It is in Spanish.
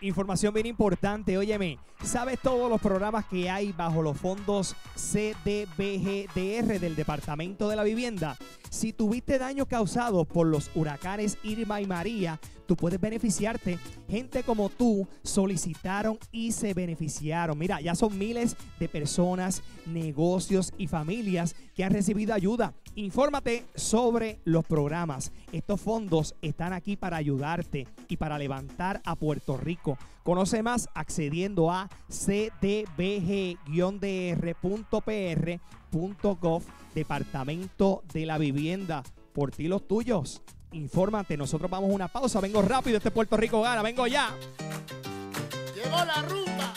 Información bien importante, óyeme, ¿sabes todos los programas que hay bajo los fondos CDBGDR del Departamento de la Vivienda? Si tuviste daños causados por los huracanes Irma y María, tú puedes beneficiarte. Gente como tú solicitaron y se beneficiaron. Mira, ya son miles de personas, negocios y familias que han recibido ayuda. Infórmate sobre los programas. Estos fondos están aquí para ayudarte y para levantar a Puerto Rico. Conoce más accediendo a cdbg-dr.pr.gov, Departamento de la Vivienda. Por ti los tuyos. Infórmate, nosotros vamos a una pausa. Vengo rápido, este Puerto Rico gana, vengo ya. Llegó la rumba.